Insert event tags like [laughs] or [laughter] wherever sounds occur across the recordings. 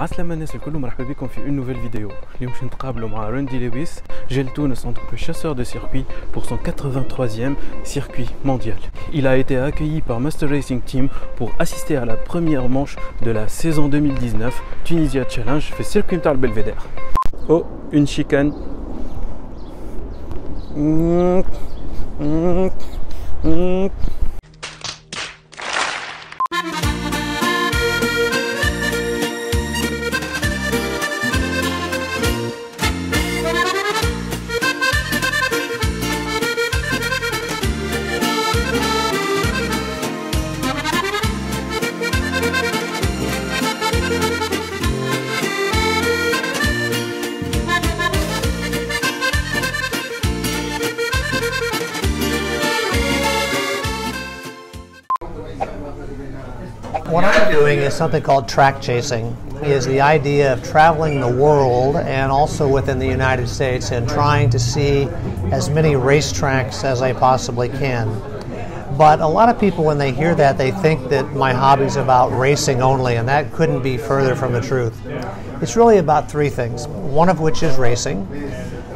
عسلامة الناس الكل مرحبا بكم في une nouvelle vidéo اليوم باش نتقابلوا مع روندي لويس جيل تونس en tant que chasseur de circuit pour son 83e circuit mondial. Il a été accueilli par Master Racing Team pour assister à la première manche de la saison 2019 Tunisia Challenge في السيركوي نتاع البلفيدير. Oh, une chicane. Mm, mm, mm. Is something called track chasing. Is the idea of traveling the world and also within the United States and trying to see as many racetracks as I possibly can. But a lot of people, when they hear that, they think that my hobby's about racing only, and that couldn't be further from the truth. It's really about three things. One of which is racing.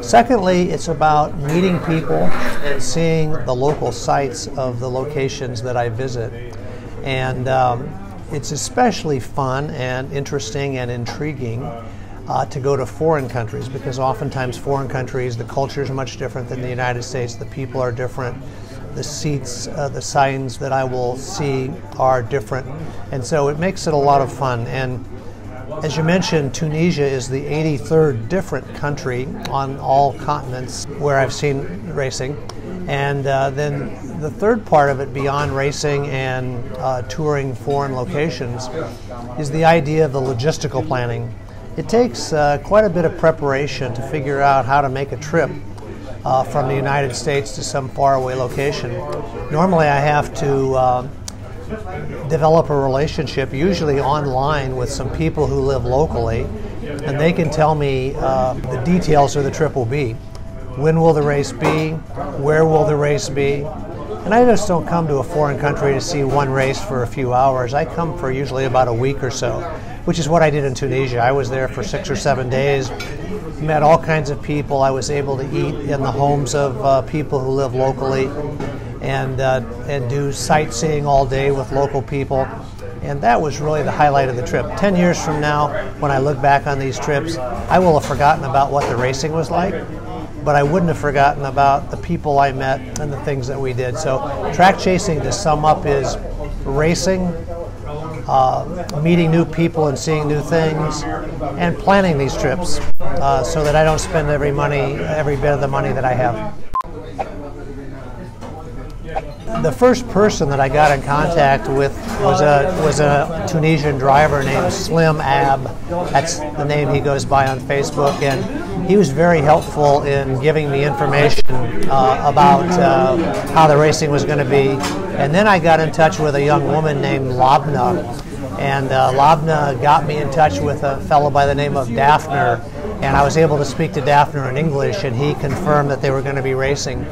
Secondly, it's about meeting people and seeing the local sites of the locations that I visit. And um, it's especially fun and interesting and intriguing uh, to go to foreign countries because oftentimes foreign countries, the culture is much different than the United States, the people are different, the seats, uh, the signs that I will see are different. And so it makes it a lot of fun. And as you mentioned, Tunisia is the 83rd different country on all continents where I've seen racing. And uh, then the third part of it, beyond racing and uh, touring foreign locations, is the idea of the logistical planning. It takes uh, quite a bit of preparation to figure out how to make a trip uh, from the United States to some faraway location. Normally, I have to uh, develop a relationship, usually online, with some people who live locally, and they can tell me uh, the details of the trip will be. When will the race be? Where will the race be? And I just don't come to a foreign country to see one race for a few hours. I come for usually about a week or so, which is what I did in Tunisia. I was there for six or seven days, met all kinds of people. I was able to eat in the homes of uh, people who live locally and, uh, and do sightseeing all day with local people. And that was really the highlight of the trip. Ten years from now, when I look back on these trips, I will have forgotten about what the racing was like, but I wouldn't have forgotten about the people I met and the things that we did. So, track chasing, to sum up, is racing, uh, meeting new people and seeing new things, and planning these trips uh, so that I don't spend every money, every bit of the money that I have. The first person that I got in contact with was a was a Tunisian driver named Slim Ab. That's the name he goes by on Facebook, and he was very helpful in giving me information uh, about uh, how the racing was going to be. And then I got in touch with a young woman named Labna, and uh, Labna got me in touch with a fellow by the name of Daphner and I was able to speak to Daphner in English, and he confirmed that they were going to be racing.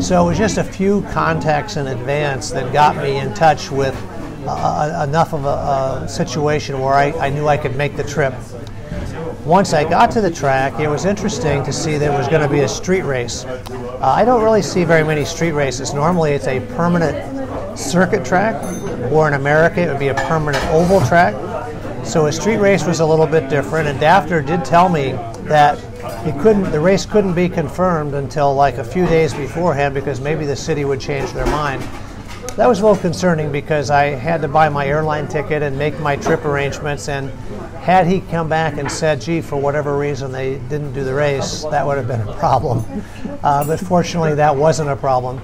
So it was just a few contacts in advance that got me in touch with uh, enough of a, a situation where I, I, knew I could make the trip. Once I got to the track, it was interesting to see there was going to be a street race. Uh, I don't really see very many street races. Normally, it's a permanent circuit track, or in America, it would be a permanent oval track. So a street race was a little bit different, and Daphner did tell me that it couldn't, the race couldn't be confirmed until like a few days beforehand because maybe the city would change their mind. That was a little concerning because I had to buy my airline ticket and make my trip arrangements. And had he come back and said, "Gee, for whatever reason they didn't do the race," that would have been a problem. [laughs] Uh, but fortunately, that wasn't a problem.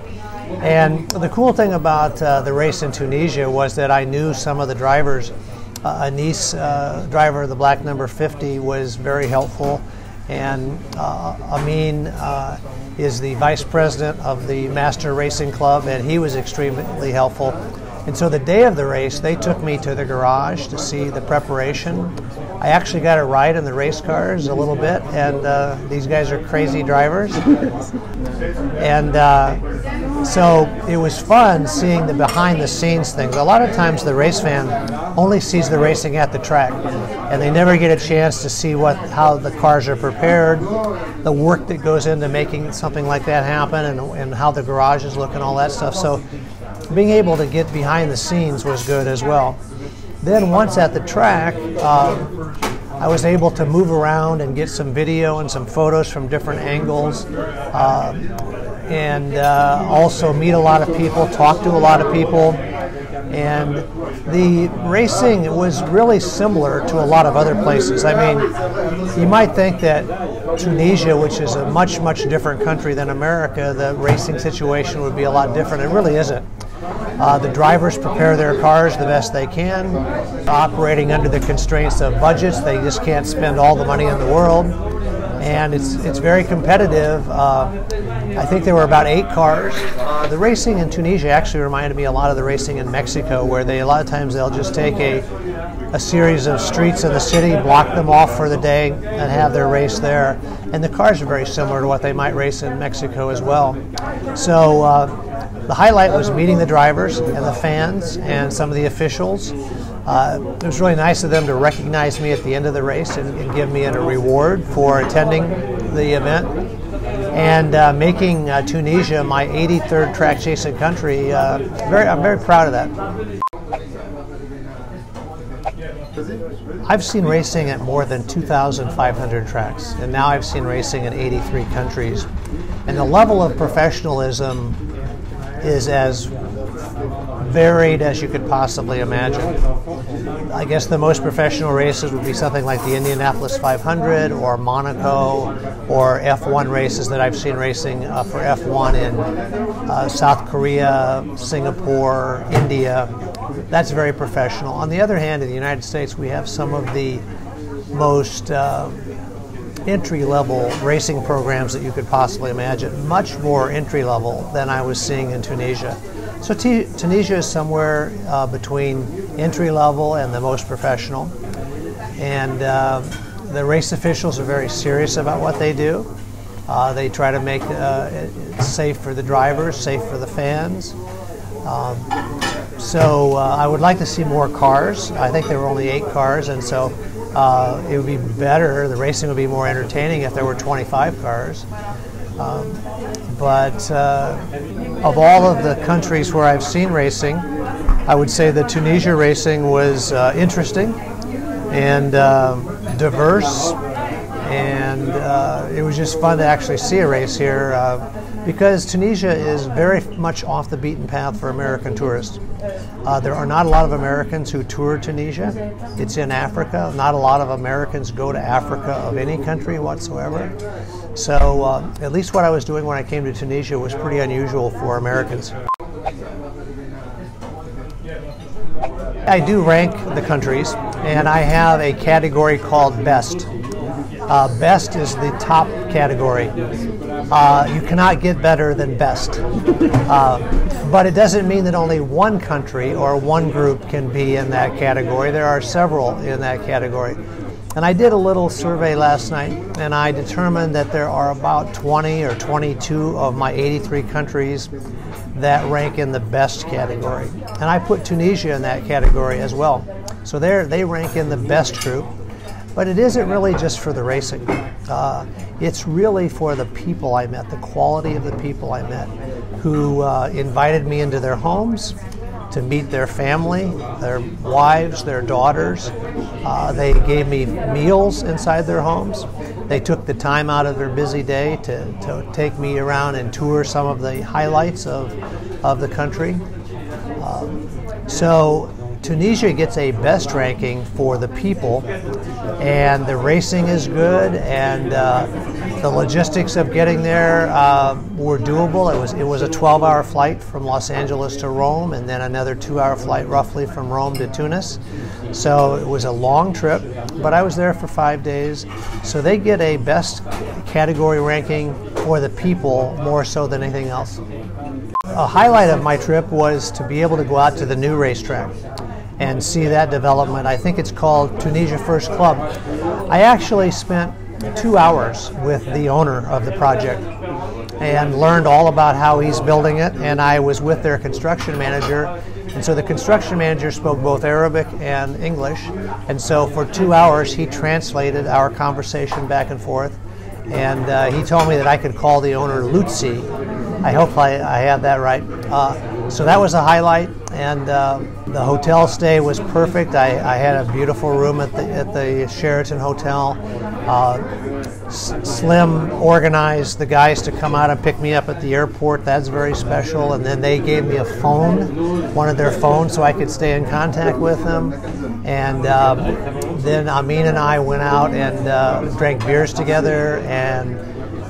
And the cool thing about uh, the race in Tunisia was that I knew some of the drivers uh, Anis, uh, driver the black number 50, was very helpful. And uh, Amin uh, is the vice president of the Master Racing Club, and he was extremely helpful. And so the day of the race, they took me to the garage to see the preparation. I actually got a ride in the race cars a little bit, and uh, these guys are crazy drivers. [laughs] and uh, so it was fun seeing the behind the scenes things. A lot of times the race fan only sees the racing at the track, and they never get a chance to see what how the cars are prepared, the work that goes into making something like that happen, and, and how the garages look and all that stuff. So being able to get behind the scenes was good as well. Then once at the track, um, I was able to move around and get some video and some photos from different angles, uh, and uh, also meet a lot of people, talk to a lot of people. And the racing was really similar to a lot of other places. I mean, you might think that Tunisia, which is a much, much different country than America, the racing situation would be a lot different. It really isn't. Uh, the drivers prepare their cars the best they can, operating under the constraints of budgets. They just can't spend all the money in the world. And it's, it's very competitive. Uh, I think there were about eight cars. Uh, the racing in Tunisia actually reminded me a lot of the racing in Mexico, where they a lot of times they'll just take a, a series of streets in the city, block them off for the day, and have their race there. And the cars are very similar to what they might race in Mexico as well. So uh, the highlight was meeting the drivers and the fans and some of the officials. Uh, it was really nice of them to recognize me at the end of the race and, and give me a reward for attending the event and uh, making uh, Tunisia my 83rd track chasing country. Uh, very, I'm very proud of that. I've seen racing at more than 2,500 tracks, and now I've seen racing in 83 countries. And the level of professionalism is as varied as you could possibly imagine. I guess the most professional races would be something like the Indianapolis 500 or Monaco or F1 races that I've seen racing uh, for F1 in uh, South Korea, Singapore, India. That's very professional. On the other hand, in the United States, we have some of the most uh, entry level racing programs that you could possibly imagine, much more entry level than I was seeing in Tunisia. So T Tunisia is somewhere uh, between entry level and the most professional. And uh, the race officials are very serious about what they do. Uh, they try to make uh, it safe for the drivers, safe for the fans. Um, so uh, I would like to see more cars. I think there were only eight cars, and so uh, it would be better, the racing would be more entertaining if there were 25 cars. Um, but uh, of all of the countries where I've seen racing, I would say the Tunisia racing was uh, interesting and um, diverse, uh, it was just fun to actually see a race here uh, because Tunisia is very much off the beaten path for American tourists. Uh, there are not a lot of Americans who tour Tunisia. It's in Africa. Not a lot of Americans go to Africa of any country whatsoever. So, uh, at least what I was doing when I came to Tunisia was pretty unusual for Americans. I do rank the countries, and I have a category called Best. Uh, best is the top category. Uh, you cannot get better than best. Uh, but it doesn't mean that only one country or one group can be in that category. There are several in that category. And I did a little survey last night, and I determined that there are about 20 or 22 of my 83 countries that rank in the best category. And I put Tunisia in that category as well. So they rank in the best group. But it isn't really just for the racing. Uh, it's really for the people I met, the quality of the people I met, who uh, invited me into their homes to meet their family, their wives, their daughters. Uh, they gave me meals inside their homes. They took the time out of their busy day to, to take me around and tour some of the highlights of, of the country. Um, so Tunisia gets a best ranking for the people, and the racing is good, and uh, the logistics of getting there uh, were doable. It was it was a 12-hour flight from Los Angeles to Rome, and then another two-hour flight roughly from Rome to Tunis. So it was a long trip, but I was there for five days. So they get a best category ranking for the people more so than anything else. A highlight of my trip was to be able to go out to the new racetrack and see that development. I think it's called Tunisia First Club. I actually spent two hours with the owner of the project. and learned all about how he's building it. And I was with their construction manager. And so the construction manager spoke both Arabic and English. And so for two hours, he translated our conversation back and forth. And uh, he told me that I could call the owner Lutzi. I hope I, I have that right. Uh, so that was a highlight. And uh, the hotel stay was perfect. I, I, had a beautiful room at the, at the Sheraton Hotel. Uh, Slim organized the guys to come out and pick me up at the airport. That's very special. And then they gave me a phone, one of their phones, so I could stay in contact with them. And um, then Amin and I went out and uh, drank beers together and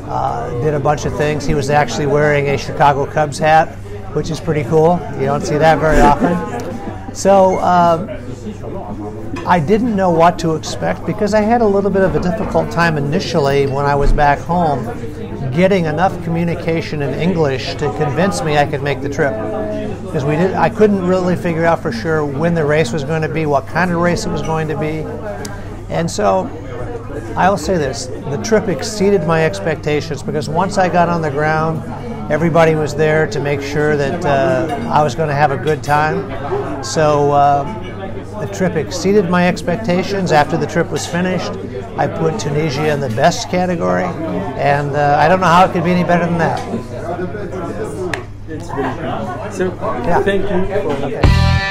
uh, did a bunch of things. He was actually wearing a Chicago Cubs hat, which is pretty cool. You don't see that very often. So. Uh, I didn't know what to expect because I had a little bit of a difficult time initially when I was back home getting enough communication in English to convince me I could make the trip. Because we did I couldn't really figure out for sure when the race was going to be, what kind of race it was going to be. And so I will say this, the trip exceeded my expectations because once I got on the ground, everybody was there to make sure that uh, I was going to have a good time. So uh, the trip exceeded my expectations. After the trip was finished, I put Tunisia in the best category, and uh, I don't know how it could be any better than that. So, yeah. thank you. Okay.